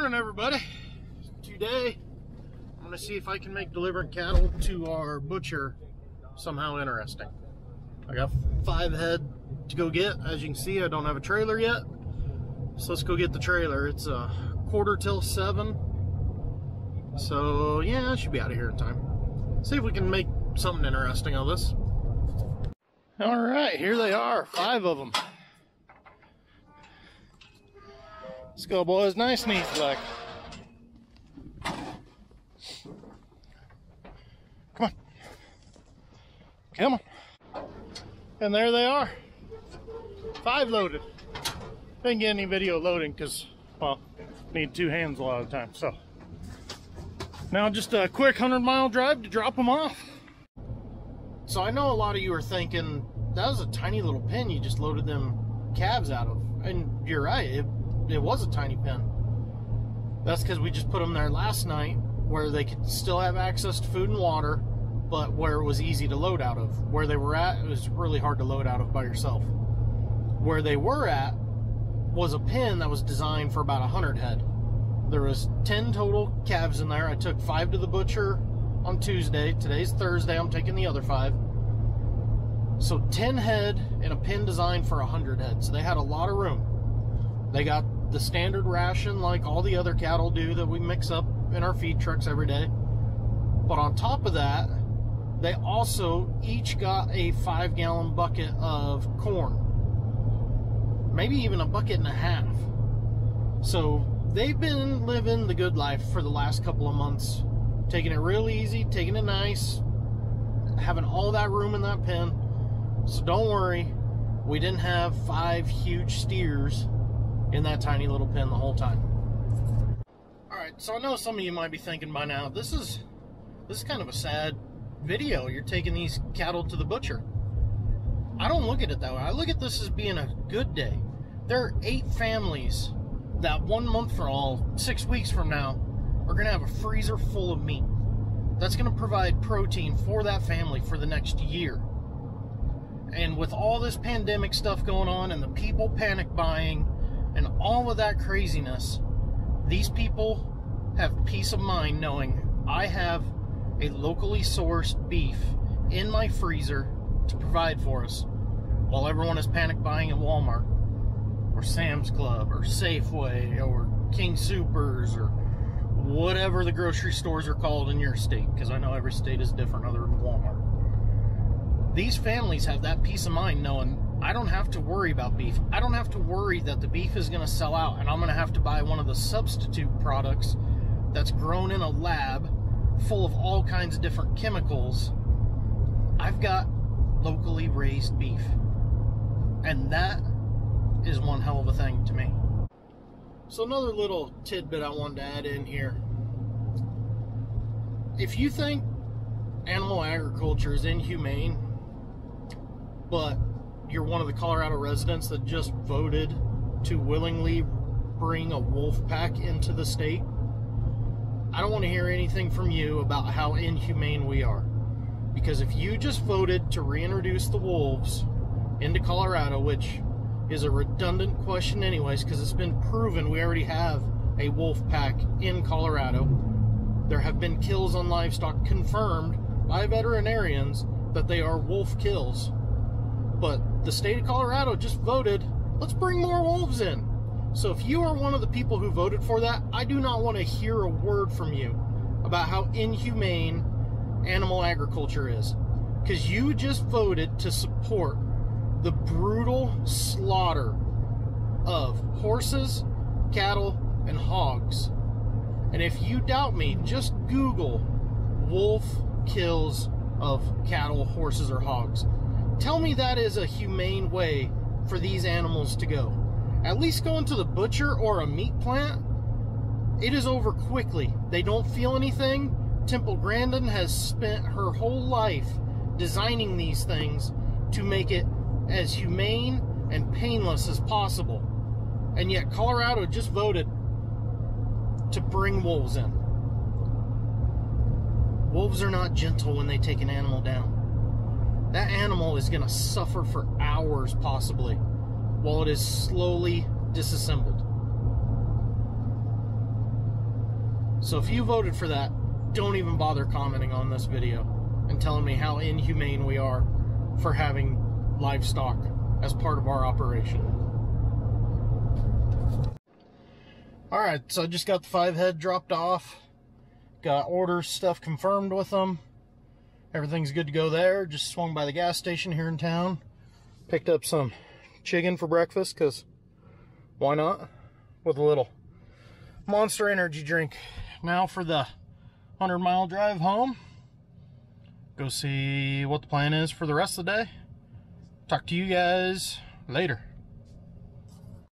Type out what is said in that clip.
morning everybody. Today i'm to see if i can make delivering cattle to our butcher somehow interesting. I got five head to go get. As you can see i don't have a trailer yet. So let's go get the trailer. It's a quarter till seven. So yeah i should be out of here in time. See if we can make something interesting of this. All right here they are five of them Let's go, boys. Nice and easy, like. Come on. Come on. And there they are. Five loaded. Didn't get any video loading because, well, need two hands a lot of the time. So now just a quick 100 mile drive to drop them off. So I know a lot of you are thinking, that was a tiny little pin you just loaded them calves out of. And you're right. It, it was a tiny pen. That's because we just put them there last night where they could still have access to food and water, but where it was easy to load out of. Where they were at, it was really hard to load out of by yourself. Where they were at was a pen that was designed for about 100 head. There was 10 total calves in there. I took five to the butcher on Tuesday. Today's Thursday. I'm taking the other five. So 10 head in a pen designed for 100 head. So they had a lot of room. They got the standard ration like all the other cattle do that we mix up in our feed trucks every day. But on top of that, they also each got a five gallon bucket of corn. Maybe even a bucket and a half. So they've been living the good life for the last couple of months. Taking it real easy, taking it nice, having all that room in that pen. So don't worry, we didn't have five huge steers in that tiny little pen the whole time. All right, so I know some of you might be thinking by now, this is this is kind of a sad video. You're taking these cattle to the butcher. I don't look at it that way. I look at this as being a good day. There are eight families that one month from all, six weeks from now, are going to have a freezer full of meat. That's going to provide protein for that family for the next year. And with all this pandemic stuff going on and the people panic buying and all of that craziness, these people have peace of mind knowing I have a locally sourced beef in my freezer to provide for us while everyone is panic buying at Walmart or Sam's Club or Safeway or King Supers or whatever the grocery stores are called in your state because I know every state is different other than Walmart. These families have that peace of mind knowing I don't have to worry about beef. I don't have to worry that the beef is going to sell out and I'm going to have to buy one of the substitute products that's grown in a lab full of all kinds of different chemicals. I've got locally raised beef. And that is one hell of a thing to me. So, another little tidbit I wanted to add in here. If you think animal agriculture is inhumane, but you're one of the Colorado residents that just voted to willingly bring a wolf pack into the state, I don't want to hear anything from you about how inhumane we are. Because if you just voted to reintroduce the wolves into Colorado, which is a redundant question, anyways, because it's been proven we already have a wolf pack in Colorado. There have been kills on livestock confirmed by veterinarians that they are wolf kills. But the state of Colorado just voted, let's bring more wolves in. So if you are one of the people who voted for that, I do not want to hear a word from you about how inhumane animal agriculture is. Because you just voted to support the brutal slaughter of horses, cattle, and hogs. And if you doubt me, just Google wolf kills of cattle, horses, or hogs. Tell me that is a humane way for these animals to go. At least going to the butcher or a meat plant, it is over quickly. They don't feel anything. Temple Grandin has spent her whole life designing these things to make it as humane and painless as possible. And yet Colorado just voted to bring wolves in. Wolves are not gentle when they take an animal down that animal is going to suffer for hours possibly while it is slowly disassembled. So if you voted for that, don't even bother commenting on this video and telling me how inhumane we are for having livestock as part of our operation. All right, so I just got the five head dropped off. Got orders, stuff confirmed with them. Everything's good to go there. Just swung by the gas station here in town. Picked up some chicken for breakfast because why not? With a little monster energy drink. Now for the 100 mile drive home. Go see what the plan is for the rest of the day. Talk to you guys later.